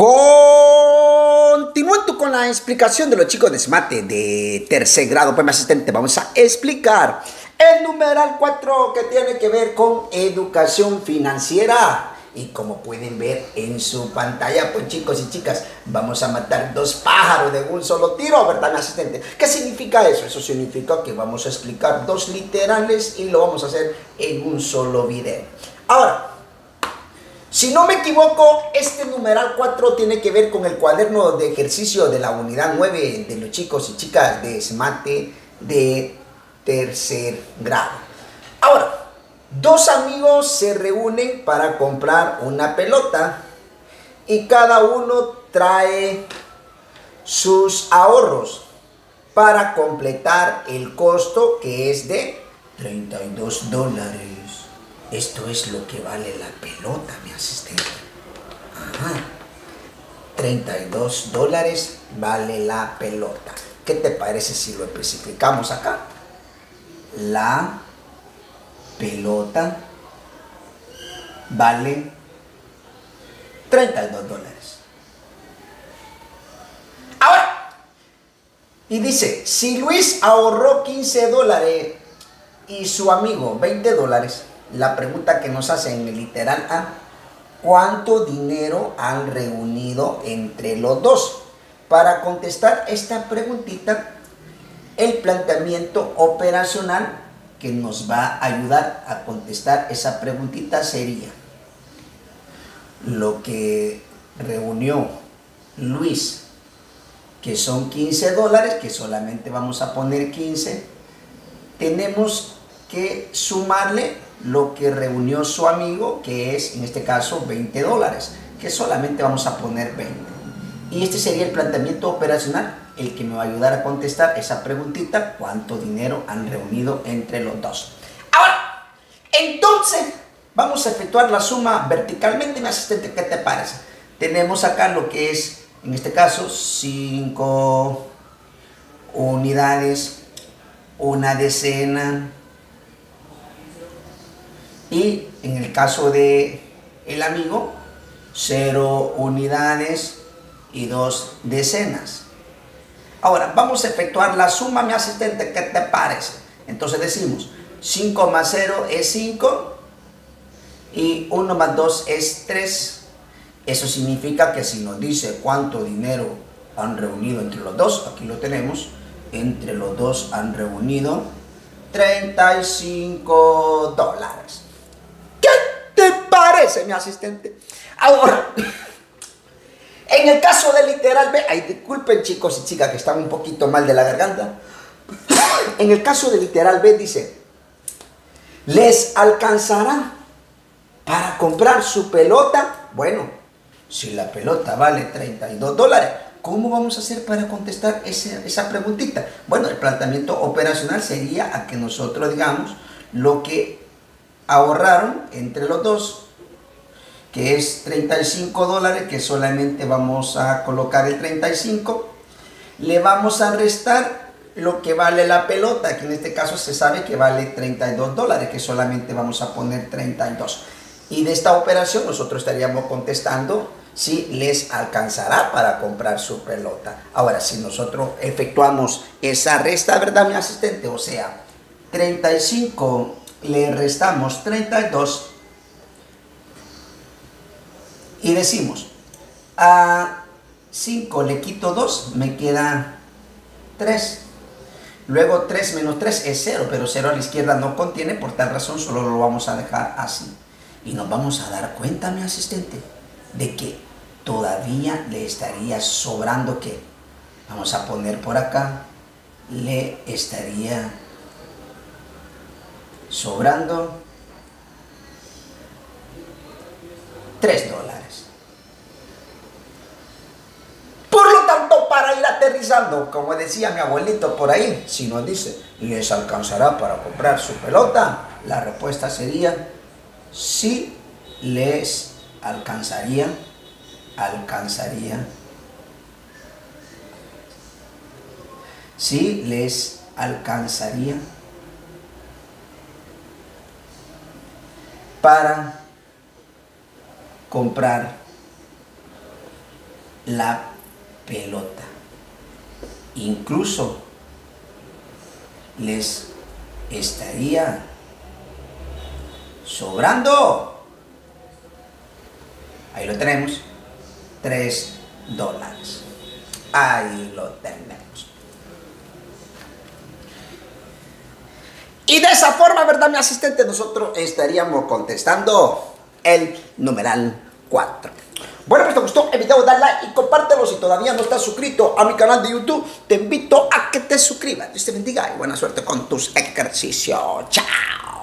Continuando con la explicación de los chicos de SMATE de tercer grado, pues mi asistente, vamos a explicar el numeral 4 que tiene que ver con educación financiera. Y como pueden ver en su pantalla, pues chicos y chicas, vamos a matar dos pájaros de un solo tiro, ¿verdad, mi asistente? ¿Qué significa eso? Eso significa que vamos a explicar dos literales y lo vamos a hacer en un solo video. Ahora, si no me equivoco, este numeral 4 tiene que ver con el cuaderno de ejercicio de la unidad 9 de los chicos y chicas de SMATE de tercer grado. Ahora, dos amigos se reúnen para comprar una pelota y cada uno trae sus ahorros para completar el costo que es de 32 dólares. Esto es lo que vale la pelota, mi asistente. Ajá. 32 dólares vale la pelota. ¿Qué te parece si lo especificamos acá? La pelota vale 32 dólares. Ahora, y dice, si Luis ahorró 15 dólares y su amigo 20 dólares, la pregunta que nos hace en el literal A, ¿cuánto dinero han reunido entre los dos? Para contestar esta preguntita, el planteamiento operacional que nos va a ayudar a contestar esa preguntita sería lo que reunió Luis, que son 15 dólares, que solamente vamos a poner 15, tenemos que sumarle lo que reunió su amigo, que es en este caso 20 dólares, que solamente vamos a poner 20. Y este sería el planteamiento operacional, el que me va a ayudar a contestar esa preguntita, cuánto dinero han reunido entre los dos. Ahora, entonces, vamos a efectuar la suma verticalmente, mi asistente, ¿qué te parece? Tenemos acá lo que es, en este caso, 5 unidades, una decena, y en el caso de el amigo, cero unidades y dos decenas. Ahora, vamos a efectuar la suma, mi asistente, ¿qué te parece? Entonces decimos, 5 más 0 es 5 y 1 más 2 es 3. Eso significa que si nos dice cuánto dinero han reunido entre los dos, aquí lo tenemos, entre los dos han reunido 35 dólares parece, mi asistente? Ahora, en el caso de literal B, ay, disculpen chicos y chicas que están un poquito mal de la garganta. En el caso de literal B dice, ¿les alcanzará para comprar su pelota? Bueno, si la pelota vale 32 dólares, ¿cómo vamos a hacer para contestar esa preguntita? Bueno, el planteamiento operacional sería a que nosotros digamos lo que ahorraron entre los dos que es 35 dólares, que solamente vamos a colocar el 35, le vamos a restar lo que vale la pelota, que en este caso se sabe que vale 32 dólares, que solamente vamos a poner 32. Y de esta operación nosotros estaríamos contestando si les alcanzará para comprar su pelota. Ahora, si nosotros efectuamos esa resta, ¿verdad, mi asistente? O sea, 35 le restamos 32 y decimos, a 5 le quito 2, me queda 3. Luego 3 menos 3 es 0, pero 0 a la izquierda no contiene, por tal razón solo lo vamos a dejar así. Y nos vamos a dar cuenta, mi asistente, de que todavía le estaría sobrando que, vamos a poner por acá, le estaría sobrando 3 dólares. para ir como decía mi abuelito por ahí, si nos dice, ¿les alcanzará para comprar su pelota? La respuesta sería, sí les alcanzaría, alcanzaría, sí les alcanzaría para comprar la pelota. Incluso les estaría sobrando. Ahí lo tenemos. 3 dólares. Ahí lo tenemos. Y de esa forma, ¿verdad, mi asistente? Nosotros estaríamos contestando el numeral 4. Bueno, pues te gustó el video, dale like y compártelo. Si todavía no estás suscrito a mi canal de YouTube, te invito a que te suscribas. Dios te bendiga y buena suerte con tus ejercicios. Chao.